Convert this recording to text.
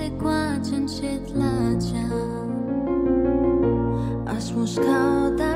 se coace încet la geam. Aș mușca-o, dar